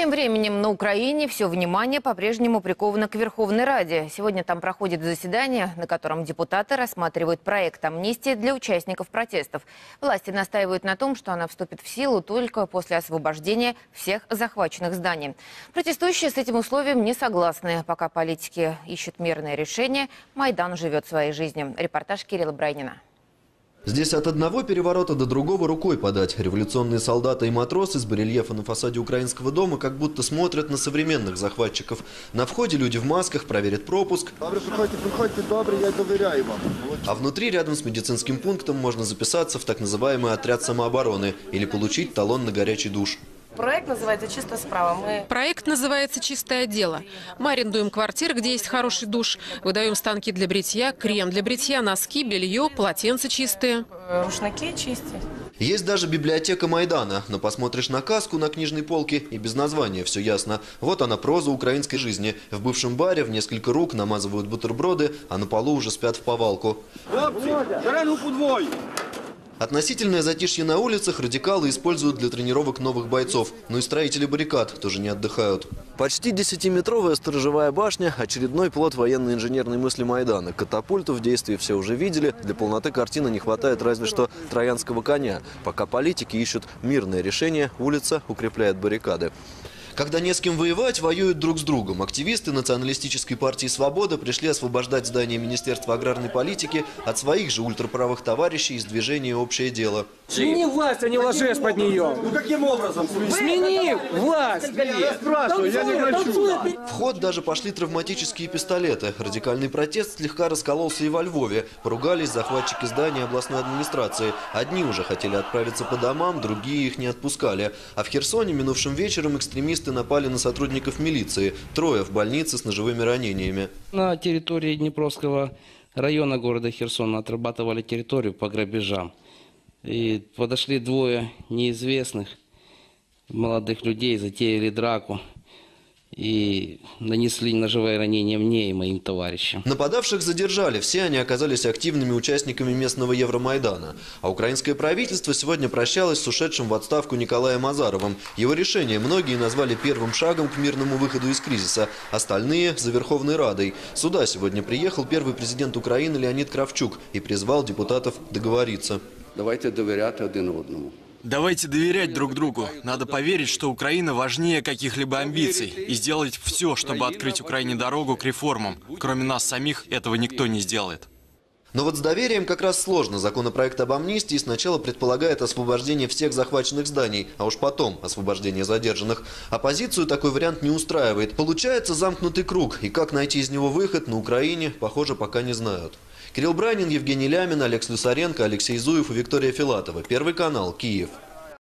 Тем временем на Украине все внимание по-прежнему приковано к Верховной Раде. Сегодня там проходит заседание, на котором депутаты рассматривают проект амнистии для участников протестов. Власти настаивают на том, что она вступит в силу только после освобождения всех захваченных зданий. Протестующие с этим условием не согласны. Пока политики ищут мирное решение, Майдан живет своей жизнью. Репортаж Кирилла Брайнина. Здесь от одного переворота до другого рукой подать. Революционные солдаты и матросы с барельефа на фасаде украинского дома как будто смотрят на современных захватчиков. На входе люди в масках проверят пропуск, Добре, приходьте, приходьте, добре, я доверяю вам. а внутри рядом с медицинским пунктом можно записаться в так называемый отряд самообороны или получить талон на горячий душ. Проект называется «Чистая справа». Мы Проект называется «Чистое дело». Мы арендуем квартиры, где есть хороший душ, выдаем станки для бритья, крем для бритья, носки, белье, полотенца чистые. э, рушники чистить. Есть даже библиотека Майдана, но посмотришь на каску на книжной полке и без названия все ясно. Вот она проза украинской жизни. В бывшем баре в несколько рук намазывают бутерброды, а на полу уже спят в повалку. Относительное затишье на улицах радикалы используют для тренировок новых бойцов. Но и строители баррикад тоже не отдыхают. Почти 10-метровая сторожевая башня – очередной плод военно-инженерной мысли Майдана. Катапульту в действии все уже видели. Для полноты картины не хватает разве что троянского коня. Пока политики ищут мирное решение, улица укрепляет баррикады. Когда не с кем воевать, воюют друг с другом. Активисты националистической партии «Свобода» пришли освобождать здание Министерства аграрной политики от своих же ультраправых товарищей из движения «Общее дело». Смени власть, а не ложись под нее. Ну каким образом? Смени власть. Я спрашиваю, я не хочу. В ход даже пошли травматические пистолеты. Радикальный протест слегка раскололся и во Львове. Поругались захватчики здания областной администрации. Одни уже хотели отправиться по домам, другие их не отпускали. А в Херсоне минувшим вечером экстремисты напали на сотрудников милиции. Трое в больнице с ножевыми ранениями. На территории Днепровского района города Херсона отрабатывали территорию по грабежам. И подошли двое неизвестных молодых людей, затеяли драку и нанесли ножевое ранение мне и моим товарищам. Нападавших задержали, все они оказались активными участниками местного Евромайдана. А украинское правительство сегодня прощалось с ушедшим в отставку Николаем Азаровым. Его решение многие назвали первым шагом к мирному выходу из кризиса, остальные – за Верховной Радой. Сюда сегодня приехал первый президент Украины Леонид Кравчук и призвал депутатов договориться. Давайте довіряти один одному. Давайте доверять друг другу. Надо поверить, что Украина важнее каких-либо амбиций и сделать все, чтобы открыть Украине дорогу к реформам. Кроме нас самих этого никто не сделает. Но вот с доверием как раз сложно. Законопроект об амнистии сначала предполагает освобождение всех захваченных зданий, а уж потом освобождение задержанных. Оппозицию такой вариант не устраивает. Получается замкнутый круг, и как найти из него выход на Украине, похоже, пока не знают. Кирилл Бранин, Евгений Лямин, Олег Слюсаренко, Алексей Зуев и Виктория Филатова. Первый канал, Киев.